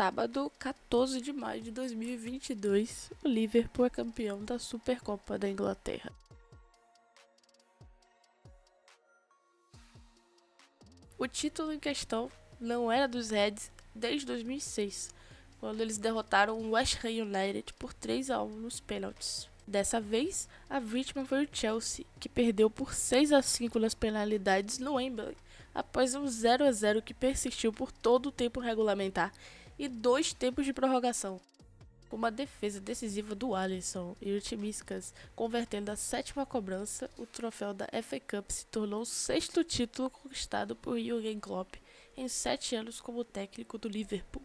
Sábado, 14 de maio de 2022, o Liverpool é campeão da Supercopa da Inglaterra. O título em questão não era dos Reds desde 2006, quando eles derrotaram o West Ham United por 3 a 1 nos pênaltis. Dessa vez, a vítima foi o Chelsea, que perdeu por 6 a 5 nas penalidades no Wembley, após um 0 a 0 que persistiu por todo o tempo regulamentar e dois tempos de prorrogação. Com uma defesa decisiva do Alisson e o Timiscas convertendo a sétima cobrança, o troféu da FA Cup se tornou o sexto título conquistado por Jurgen Klopp em sete anos como técnico do Liverpool.